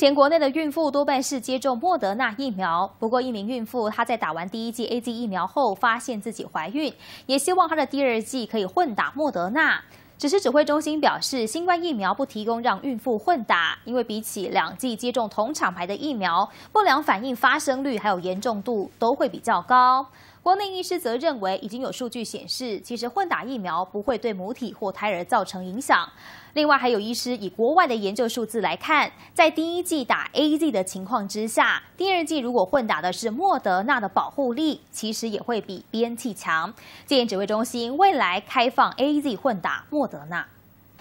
前国内的孕妇多半是接种莫德纳疫苗，不过一名孕妇她在打完第一剂 A Z 疫苗后，发现自己怀孕，也希望她的第二剂可以混打莫德纳。只是指挥中心表示，新冠疫苗不提供让孕妇混打，因为比起两剂接种同厂牌的疫苗，不良反应发生率还有严重度都会比较高。国内医师则认为，已经有数据显示，其实混打疫苗不会对母体或胎儿造成影响。另外，还有医师以国外的研究数字来看，在第一季打 A Z 的情况之下，第二季如果混打的是莫德纳的保护力，其实也会比 B N T 强。建议指挥中心未来开放 A Z 混打莫德纳。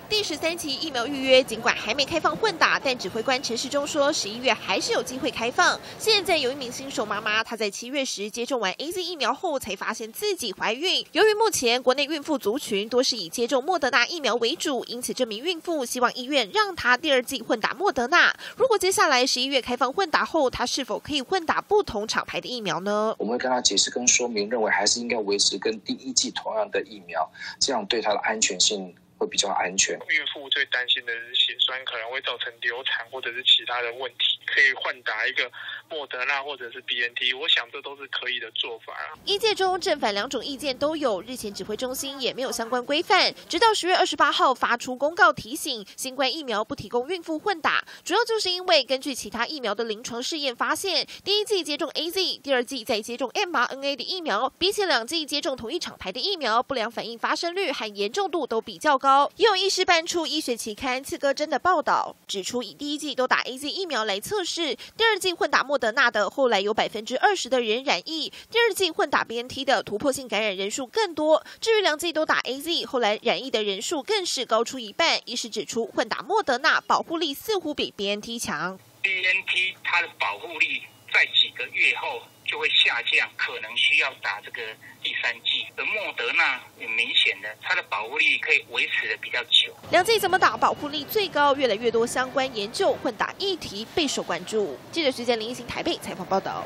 第十三期疫苗预约尽管还没开放混打，但指挥官陈世忠说，十一月还是有机会开放。现在有一名新手妈妈，她在七月时接种完 A Z 疫苗后，才发现自己怀孕。由于目前国内孕妇族群多是以接种莫德纳疫苗为主，因此这名孕妇希望医院让她第二季混打莫德纳。如果接下来十一月开放混打后，她是否可以混打不同厂牌的疫苗呢？我们会跟她解释跟说明，认为还是应该维持跟第一季同样的疫苗，这样对她的安全性。会比较安全。孕妇最担心的是血栓可能会造成流产或者是其他的问题，可以换打一个莫德纳或者是 B N T，我想这都是可以的做法啊。医界中正反两种意见都有，日前指挥中心也没有相关规范，直到十月二十八号发出公告提醒，新冠疫苗不提供孕妇混打，主要就是因为根据其他疫苗的临床试验发现，第一剂接种 A Z，第二剂再接种 m R N A 的疫苗，比起两剂接种同一厂牌的疫苗，不良反应发生率和严重度都比较高。也有医师办出医学期刊《刺哥针》的报道，指出以第一季都打 A Z 疫苗来测试，第二季混打莫德纳的，后来有百分之二十的人染疫；第二季混打 B N T 的突破性感染人数更多。至于两剂都打 A Z，后来染疫的人数更是高出一半。医师指出，混打莫德纳保护力似乎比 B N T 强。B N T 它的保护力在几个月后就会下降，可能需要打这个第三剂。而莫德纳很明显的。它的保护力可以维持的比较久。两剂怎么打保护力最高？越来越多相关研究混打议题备受关注。记者时间林，新台北采访报道。